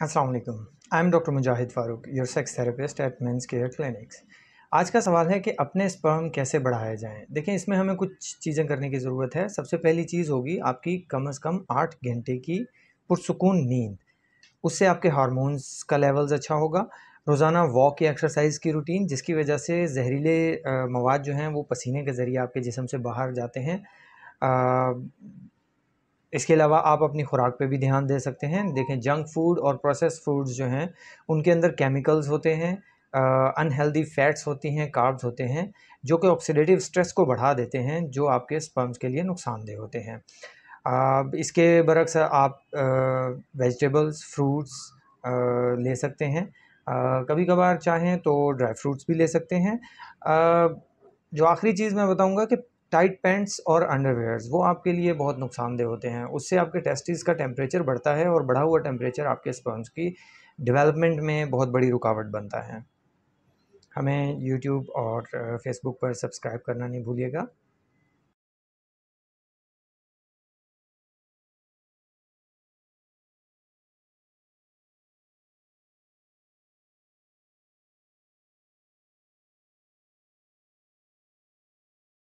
वालेकुम। I am doctor Mujahid Farooq your sex therapist at men's care clinics आज का सवाल है कि अपने स्पर्म कैसे बढ़ाए जाएँ? देखें इसमें हमें कुछ चीज़ें करने की ज़रूरत है। सबसे पहली चीज़ होगी आपकी कम अज़ कम आठ घंटे की पुरसकून नींद। उससे आपके हार्मोन्स का लेवल्स अच्छा होगा। रोज़ाना वॉक या एक्सरसाइज की रूटीन जिसकी वजह से जहरीले मवाद जो हैं, वो पसीने के ज़रिए आपके जिसम से बाहर जाते हैं। इसके अलावा आप अपनी खुराक पे भी ध्यान दे सकते हैं। देखें जंक फ़ूड और प्रोसेस फूड्स जो हैं उनके अंदर केमिकल्स होते हैं अनहेल्दी फैट्स होती हैं कार्ब्स होते हैं जो कि ऑक्सीडेटिव स्ट्रेस को बढ़ा देते हैं जो आपके स्पर्म्स के लिए नुकसानदेह होते हैं। आ, इसके बरक्स आप वेजिटेबल्स फ्रूट्स ले सकते हैं। कभी कभार चाहें तो ड्राई फ्रूट्स भी ले सकते हैं। जो आखिरी चीज़ मैं बताऊँगा कि टाइट पैंट्स और अंडरवेयर्स, वो आपके लिए बहुत नुकसानदेह होते हैं। उससे आपके टेस्टिस का टेम्परेचर बढ़ता है और बढ़ा हुआ टेम्परेचर आपके स्पर्म्स की डेवलपमेंट में बहुत बड़ी रुकावट बनता है। हमें यूट्यूब और फेसबुक पर सब्सक्राइब करना नहीं भूलिएगा।